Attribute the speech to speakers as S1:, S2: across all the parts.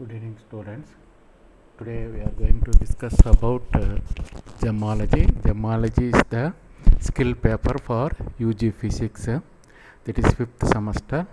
S1: Good evening students. Today we are going to discuss about uh, gemology. Gemology is the skill paper for UG physics. that is fifth semester.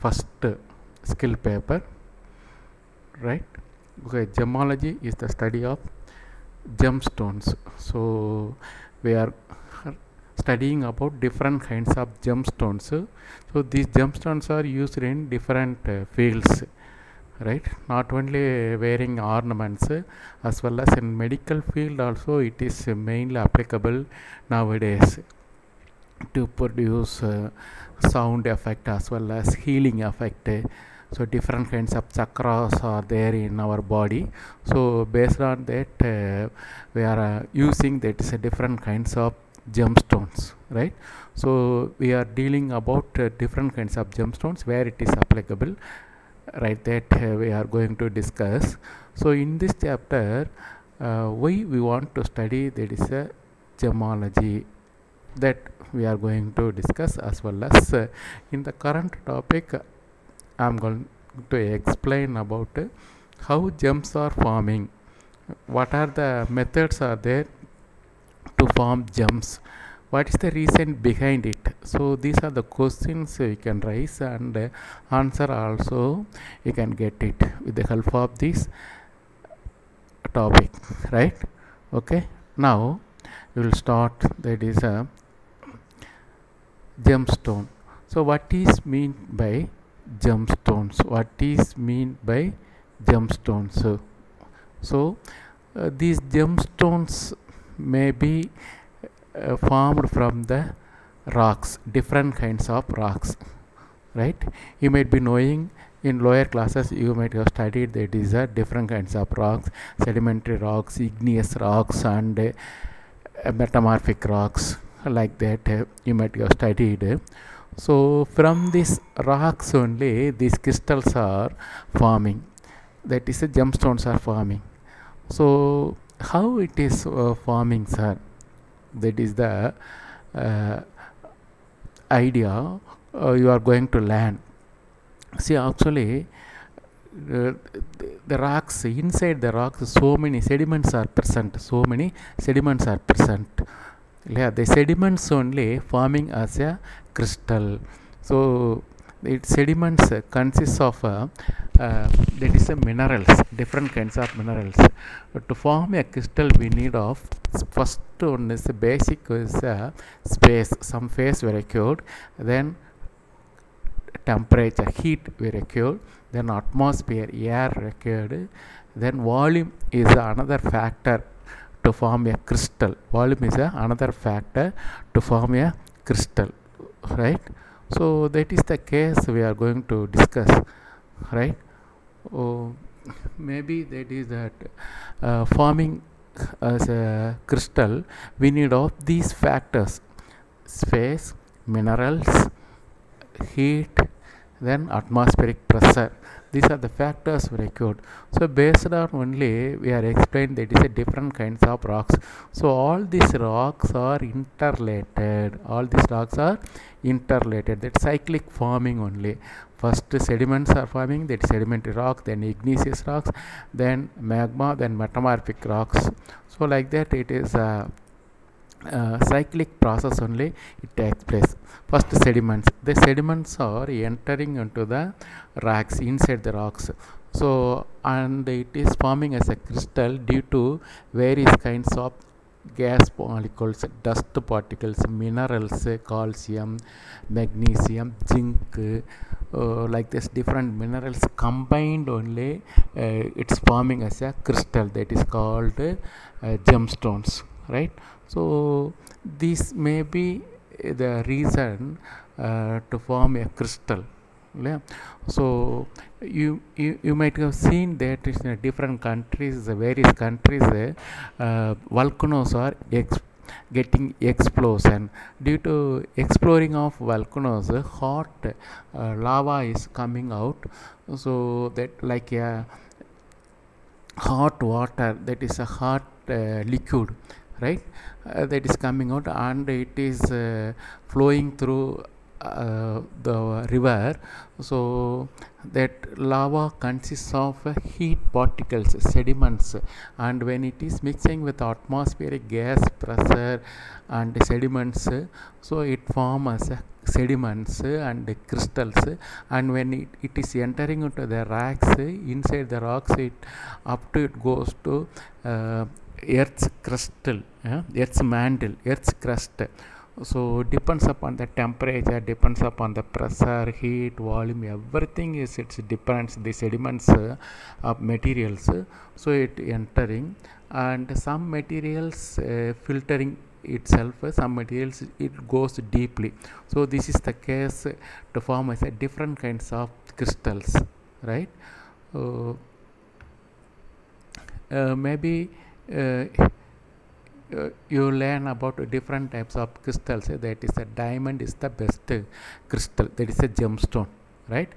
S1: First skill paper. Right? Okay, gemology is the study of gemstones. So we are studying about different kinds of gemstones. So these gemstones are used in different uh, fields right? Not only wearing ornaments as well as in medical field also it is mainly applicable nowadays to produce uh, sound effect as well as healing effect. So different kinds of chakras are there in our body. So based on that uh, we are uh, using that is a different kinds of gemstones right? So we are dealing about uh, different kinds of gemstones where it is applicable right that uh, we are going to discuss. So in this chapter uh, why we want to study that is a gemology that we are going to discuss as well as uh, in the current topic i am going to explain about uh, how gems are forming. What are the methods are there to form gems what is the reason behind it? So these are the questions you can raise and uh, answer also you can get it with the help of this topic right? Okay now we will start that is a gemstone. So what is mean by gemstones? What is mean by gemstones? So, so uh, these gemstones may be uh, formed from the rocks different kinds of rocks right? You might be knowing in lower classes you might have studied that is a different kinds of rocks sedimentary rocks igneous rocks and uh, metamorphic rocks like that uh, you might have studied. So from these rocks only these crystals are forming. That is the gemstones are forming. So how it is uh, forming sir that is the uh, idea uh, you are going to land. See actually uh, the rocks inside the rocks so many sediments are present so many sediments are present. Yeah the sediments only forming as a crystal. So it sediments consists of uh, uh, that is a minerals different kinds of minerals. To form a crystal we need of first one is basic is uh, space some phase we required then temperature heat we required then atmosphere air required then volume is another factor to form a crystal. Volume is a another factor to form a crystal right? So that is the case we are going to discuss right? Oh, maybe that is that uh, forming as a crystal we need of these factors space minerals heat then atmospheric pressure. These are the factors required so based on only we are explained that is a different kinds of rocks. So all these rocks are interrelated. All these rocks are interrelated. That cyclic forming only first sediments are forming that sedimentary rock then igneous rocks then magma then metamorphic rocks. So like that it is a uh, cyclic process only it takes place. First sediments the sediments are entering into the rocks inside the rocks. So and it is forming as a crystal due to various kinds of gas molecules dust particles minerals calcium magnesium zinc uh, like this different minerals combined only uh, it's forming as a crystal that is called uh, gemstones right so this may be the reason uh, to form a crystal yeah. so you, you you might have seen that in different countries various countries uh, volcanoes are ex getting explosion. Due to exploring of volcanoes hot uh, lava is coming out. So that like a hot water that is a hot uh, liquid right? Uh, that is coming out and it is uh, flowing through uh, the river. So that lava consists of heat particles sediments and when it is mixing with atmospheric gas pressure and sediments so it forms sediments and crystals. And when it, it is entering into the rocks inside the rocks it up to it goes to uh, earth's crystal uh, earth's mantle earth's crust so depends upon the temperature depends upon the pressure heat volume everything is it depends the sediments uh, of materials. So it entering and some materials uh, filtering itself some materials it goes deeply. So this is the case to form as a different kinds of crystals right? Uh, uh, maybe uh, you learn about different types of crystals. That is a diamond is the best crystal. That is a gemstone right?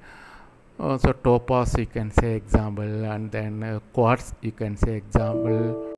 S1: Uh, so topaz you can say example and then uh, quartz you can say example